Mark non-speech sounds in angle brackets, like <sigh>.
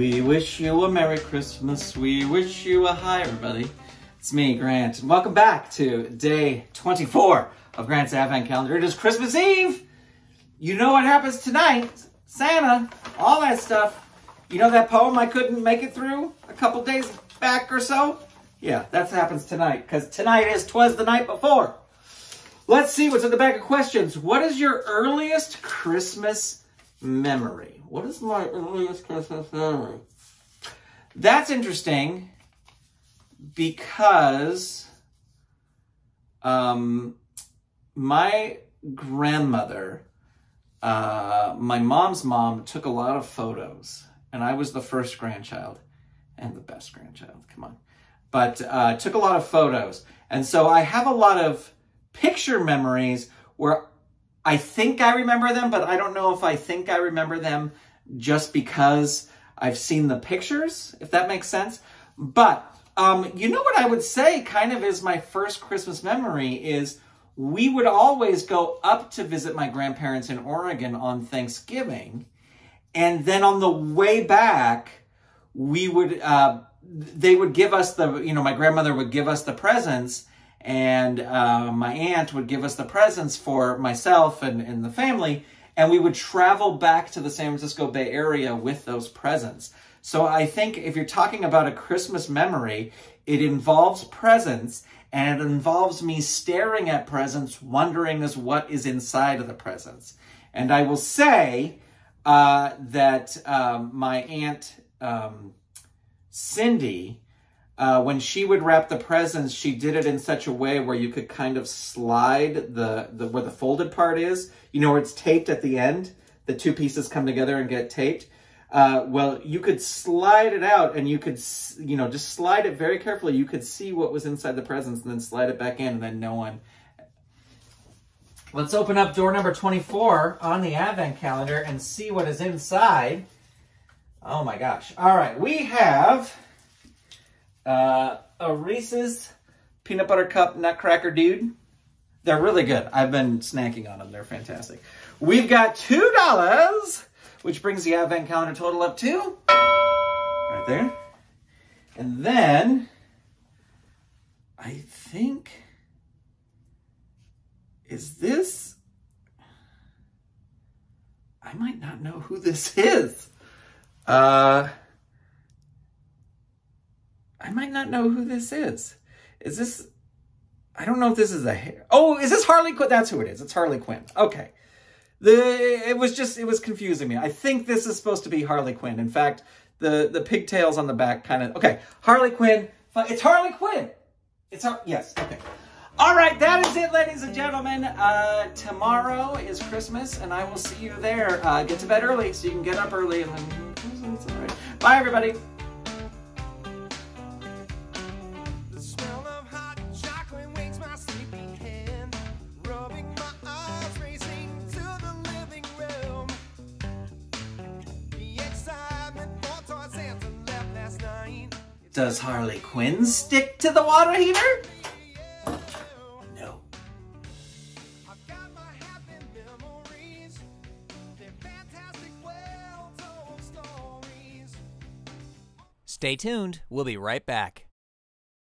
We wish you a Merry Christmas. We wish you a hi, everybody. It's me, Grant, welcome back to day 24 of Grant's Advent Calendar. It is Christmas Eve. You know what happens tonight? Santa, all that stuff. You know that poem I couldn't make it through a couple days back or so? Yeah, that happens tonight, because tonight is Twas the Night Before. Let's see what's in the bag of questions. What is your earliest Christmas memory? What is my earliest Christmas memory? That's interesting because um, my grandmother, uh, my mom's mom, took a lot of photos, and I was the first grandchild and the best grandchild. Come on. But uh, took a lot of photos. And so I have a lot of picture memories where I think I remember them, but I don't know if I think I remember them just because I've seen the pictures, if that makes sense. But um, you know what I would say kind of is my first Christmas memory is we would always go up to visit my grandparents in Oregon on Thanksgiving. And then on the way back, we would, uh, they would give us the, you know, my grandmother would give us the presents and uh, my aunt would give us the presents for myself and, and the family, and we would travel back to the San Francisco Bay Area with those presents. So I think if you're talking about a Christmas memory, it involves presents, and it involves me staring at presents, wondering as what is inside of the presents. And I will say uh, that um, my aunt um, Cindy uh, when she would wrap the presents, she did it in such a way where you could kind of slide the, the where the folded part is. You know where it's taped at the end? The two pieces come together and get taped. Uh, well, you could slide it out and you could, you know, just slide it very carefully. You could see what was inside the presents and then slide it back in and then no one. Let's open up door number 24 on the advent calendar and see what is inside. Oh my gosh. All right, we have uh, a Reese's Peanut Butter Cup Nutcracker Dude. They're really good. I've been snacking on them. They're fantastic. We've got $2, which brings the advent calendar total up to right there. And then I think, is this, I might not know who this <laughs> is. Uh, I might not know who this is. Is this, I don't know if this is a. Oh, is this Harley Quinn? That's who it is. It's Harley Quinn. Okay. The, it was just, it was confusing me. I think this is supposed to be Harley Quinn. In fact, the, the pigtails on the back kind of, okay. Harley Quinn. It's Harley Quinn. It's, yes, okay. All right, that is it, ladies and gentlemen. Uh, tomorrow is Christmas, and I will see you there. Uh, get to bed early so you can get up early. Bye, everybody. Does Harley Quinn stick to the water heater? No. Stay tuned. We'll be right back.